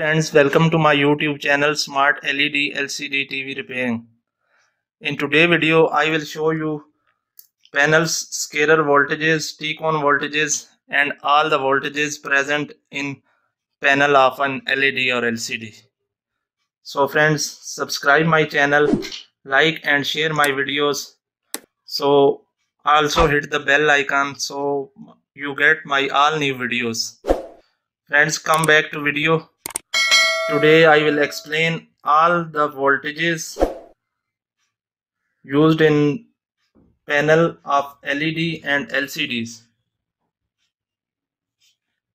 Friends, welcome to my YouTube channel Smart LED LCD TV Repairing. In today's video, I will show you panels, scalar voltages, T-con voltages and all the voltages present in panel of an LED or LCD. So friends, subscribe my channel, like and share my videos. So also hit the bell icon so you get my all new videos. Friends, come back to video. Today I will explain all the voltages used in panel of LED and LCDs.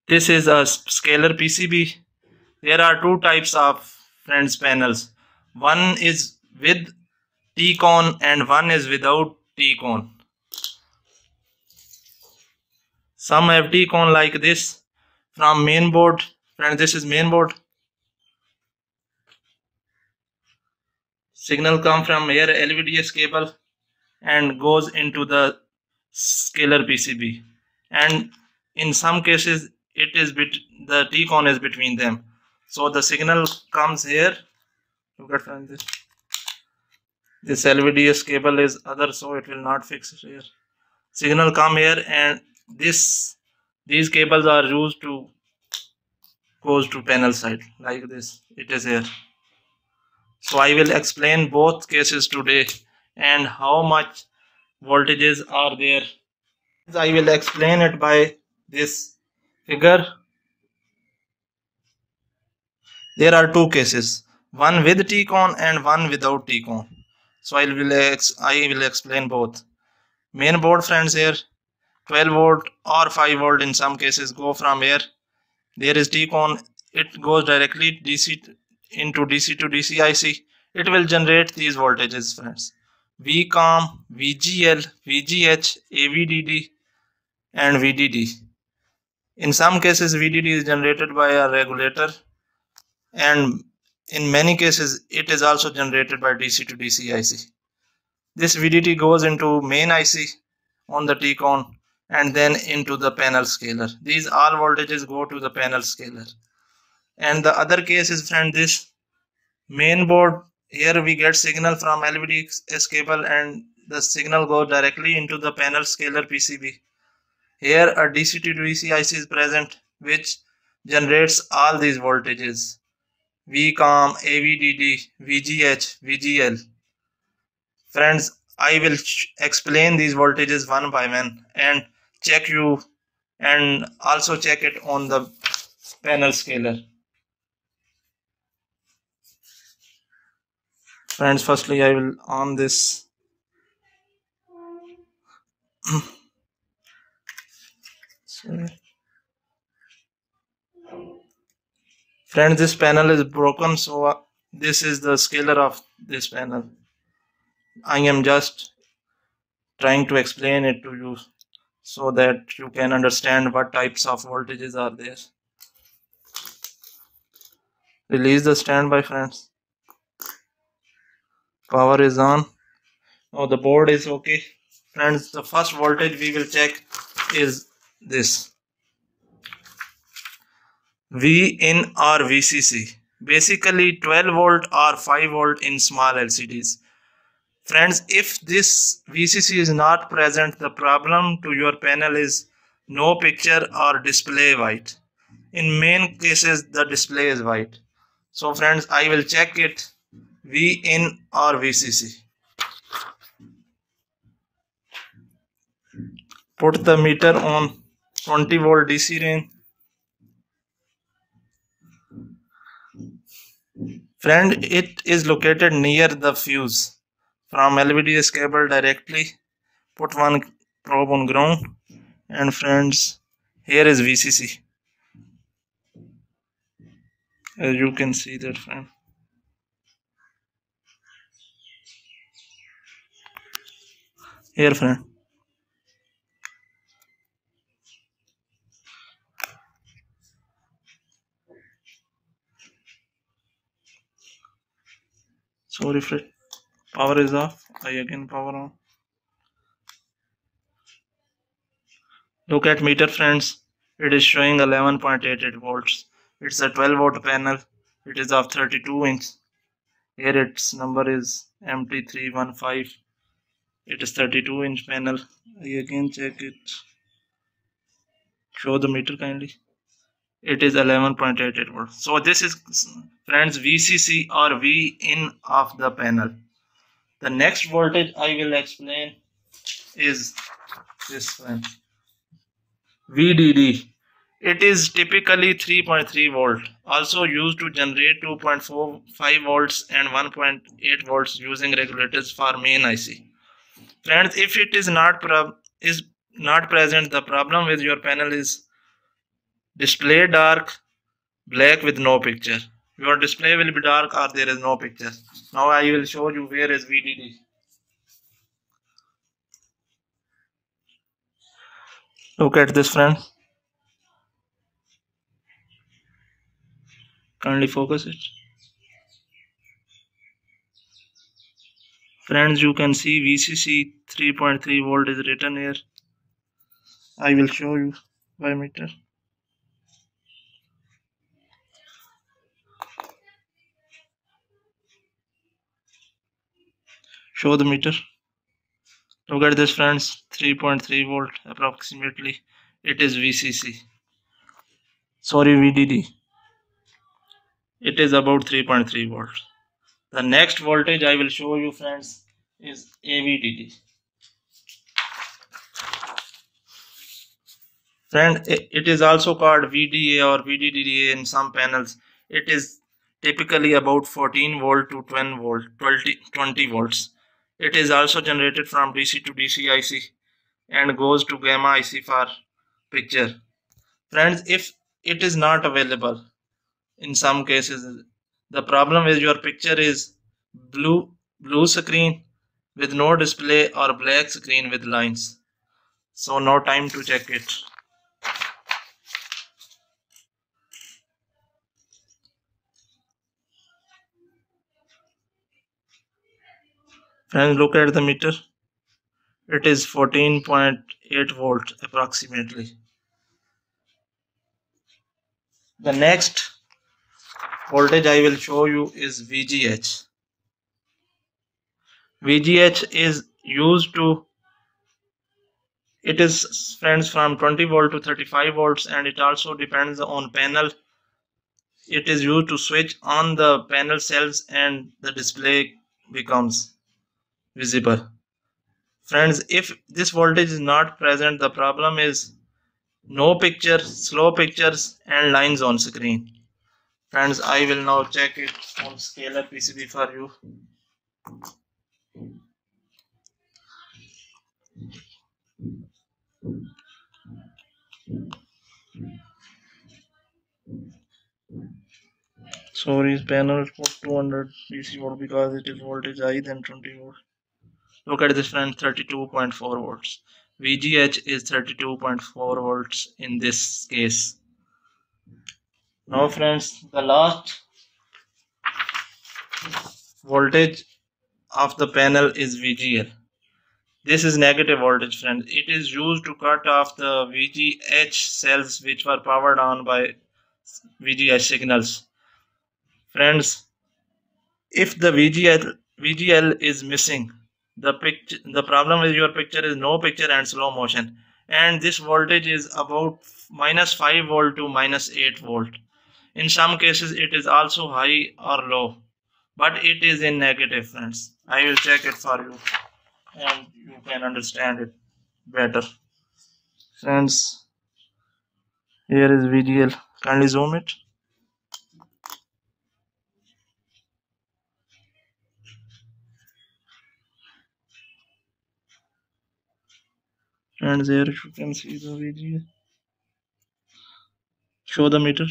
This is a scalar PCB. There are two types of friends panels. One is with T-con and one is without T-con. Some have T-con like this from main board. Friends, this is main board signal come from here LVDS cable and goes into the scalar PCB and in some cases it is bit the T-con is between them. So the signal comes here. Look at this. This LVDS cable is other so it will not fix here. Signal come here and this these cables are used to goes to panel side like this. It is here so I will explain both cases today and how much voltages are there. I will explain it by this figure. There are two cases, one with T-con and one without T-con. So I will, I will explain both. Main board friends here, 12 volt or 5 volt in some cases go from here. There is T-con, it goes directly DC into DC to DC IC, it will generate these voltages friends. VCOM, VGL, VGH, AVDD and VDD. In some cases VDD is generated by a regulator and in many cases it is also generated by DC to DC IC. This VDD goes into main IC on the T-con and then into the panel scalar. These all voltages go to the panel scalar. And the other case is friend this main board here we get signal from LVDS cable and the signal goes directly into the panel scalar PCB. Here a DC to DC IC is present which generates all these voltages VCOM, AVDD, VGH, VGL. Friends, I will explain these voltages one by one and check you and also check it on the panel scalar. Friends firstly I will on this. Friends this panel is broken so uh, this is the scalar of this panel. I am just trying to explain it to you so that you can understand what types of voltages are there. Release the standby friends power is on. Now the board is okay. Friends the first voltage we will check is this. V in or VCC basically 12 volt or 5 volt in small LCDs friends if this VCC is not present the problem to your panel is no picture or display white. In main cases the display is white. So friends I will check it V in or VCC. Put the meter on 20 volt DC range. Friend, it is located near the fuse. From LVDS cable directly, put one probe on ground and friends, here is VCC. As you can see that friend. Here friend. Sorry friend. Power is off. I again power on. Look at meter friends. It is showing 11.88 volts. It's a 12 volt panel. It is of 32 inch. Here its number is mt315 it is 32 inch panel. I again check it. Show the meter kindly. It is 11.88 volt. So this is friends vcc or v in of the panel. The next voltage i will explain is this one. Vdd it is typically 3.3 volt. Also used to generate 2.45 volts and 1.8 volts using regulators for main ic friends if it is not is not present the problem with your panel is display dark black with no picture. Your display will be dark or there is no picture. Now i will show you where is vdd look at this friend. Kindly focus it friends you can see vcc 3.3 volt is written here. I will show you by meter. Show the meter. Look at this friends. 3.3 volt approximately. It is VCC sorry VDD it is about 3.3 volts the next voltage I will show you friends is AVDD friend it is also called VDA or VDDA in some panels. It is typically about 14 volt to 10 volt 20, 20 volts. It is also generated from DC to DC IC and goes to gamma IC for picture. Friends, if it is not available in some cases, the problem is your picture is blue blue screen with no display or black screen with lines. So no time to check it. Friends, look at the meter. It is 14.8 volt approximately. The next voltage I will show you is VGH. VGH is used to it is friends from 20 volt to 35 volts and it also depends on panel. It is used to switch on the panel cells and the display becomes visible. Friends if this voltage is not present the problem is no picture slow pictures and lines on screen friends i will now check it on scaler pcb for you. Sorry panel is for 200 dc volt because it is voltage higher than 20 volt. Look at this friend 32.4 volts. VGH is 32.4 volts in this case now friends the last voltage of the panel is VGL this is negative voltage friends it is used to cut off the VGH cells which were powered on by VGH signals. Friends if the VGL VGL is missing the picture the problem with your picture is no picture and slow motion. And this voltage is about minus 5 volt to minus 8 volt in some cases it is also high or low but it is in negative friends. I will check it for you and you can understand it better. Friends here is vgl kindly zoom it? And there you can see the VGL show the meter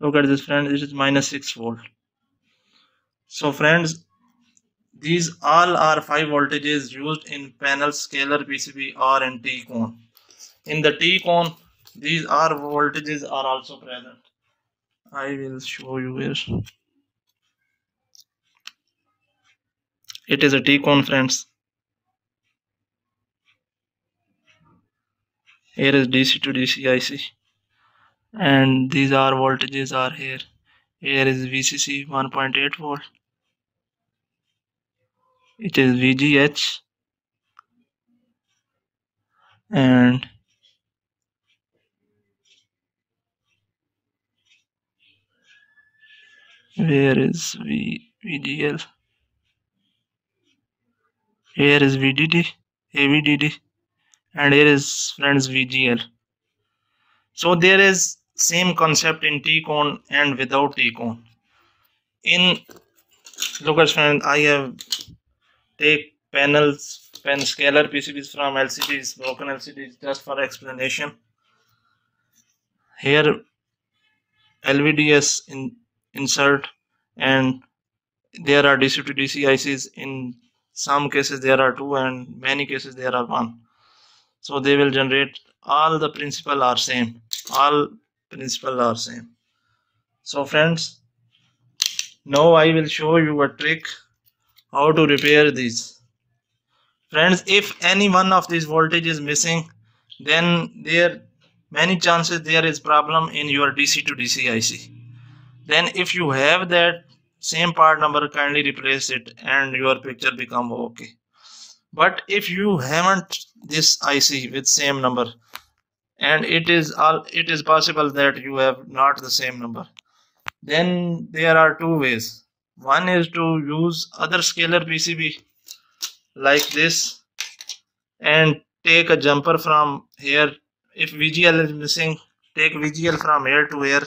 look at this friend. This is 6 volt. So friends these all are five voltages used in panel scaler PCB or in T-con in the T-con these are voltages are also present. I will show you here. It is a T-con friends. Here is DC to DC IC and these are voltages are here. Here is VCC 1.8 volt. It is VGH and where is V VGL here is VDD AVDD and here is friends VGL so there is same concept in T-con and without T-con. In at friend I have take panels pen scalar PCBs from LCDs broken LCDs just for explanation. Here LVDS in insert and there are DC to DC ICs in some cases there are two and many cases there are one. So they will generate all the principle are same. All principle are same. So friends now I will show you a trick how to repair these. Friends if any one of these voltage is missing then there many chances there is problem in your DC to DC IC then if you have that same part number kindly replace it and your picture become okay. But if you haven't this IC with same number and it is all it is possible that you have not the same number. Then there are two ways. One is to use other scalar PCB like this and take a jumper from here. If VGL is missing take VGL from here to here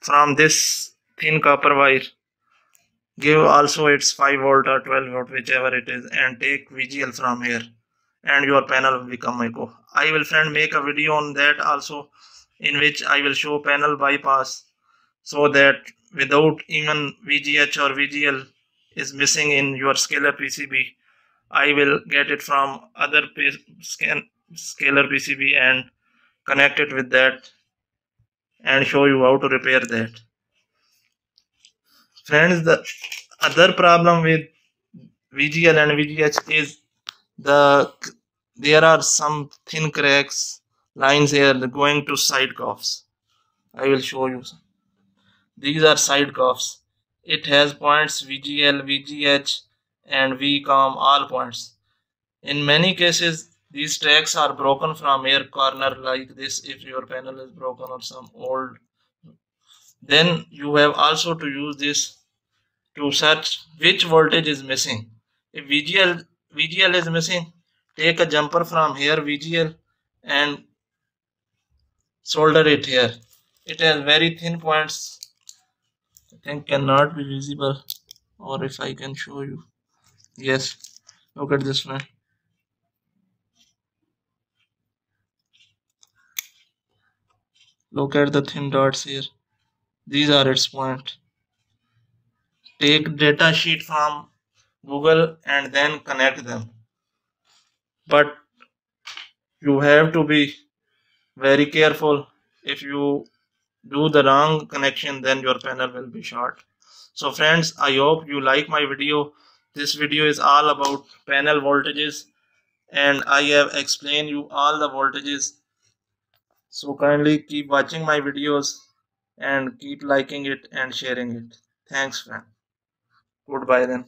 from this thin copper wire. Give also its 5 volt or 12 volt whichever it is and take VGL from here and your panel will become echo. I will friend make a video on that also in which I will show panel bypass so that without even VGH or VGL is missing in your scalar PCB I will get it from other scan scalar PCB and connect it with that and show you how to repair that. Friends the other problem with VGL and VGH is the there are some thin cracks lines here going to side cuffs I will show you these are side cuffs it has points VGL VGH and VCOM all points. In many cases these tracks are broken from air corner like this if your panel is broken or some old. Then you have also to use this to search which voltage is missing. If VGL VGL is missing. Take a jumper from here VGL and solder it here. It has very thin points. I think cannot be visible or if I can show you. Yes look at this one. Look at the thin dots here. These are its point. Take data sheet from google and then connect them but you have to be very careful if you do the wrong connection then your panel will be short so friends i hope you like my video this video is all about panel voltages and i have explained you all the voltages so kindly keep watching my videos and keep liking it and sharing it. Thanks friend. Goodbye then.